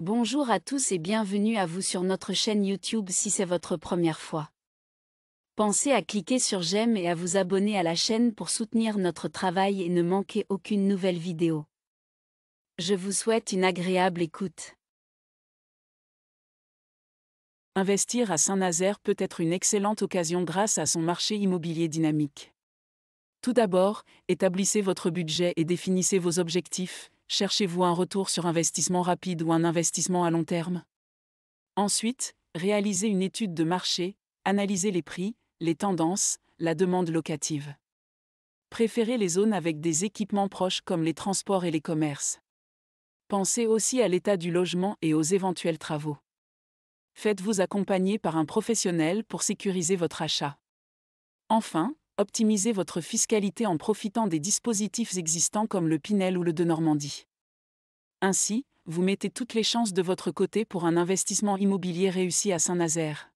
Bonjour à tous et bienvenue à vous sur notre chaîne YouTube si c'est votre première fois. Pensez à cliquer sur j'aime et à vous abonner à la chaîne pour soutenir notre travail et ne manquer aucune nouvelle vidéo. Je vous souhaite une agréable écoute. Investir à Saint-Nazaire peut être une excellente occasion grâce à son marché immobilier dynamique. Tout d'abord, établissez votre budget et définissez vos objectifs. Cherchez-vous un retour sur investissement rapide ou un investissement à long terme? Ensuite, réalisez une étude de marché, analysez les prix, les tendances, la demande locative. Préférez les zones avec des équipements proches comme les transports et les commerces. Pensez aussi à l'état du logement et aux éventuels travaux. Faites-vous accompagner par un professionnel pour sécuriser votre achat. Enfin, optimisez votre fiscalité en profitant des dispositifs existants comme le Pinel ou le de Normandie. Ainsi, vous mettez toutes les chances de votre côté pour un investissement immobilier réussi à Saint-Nazaire.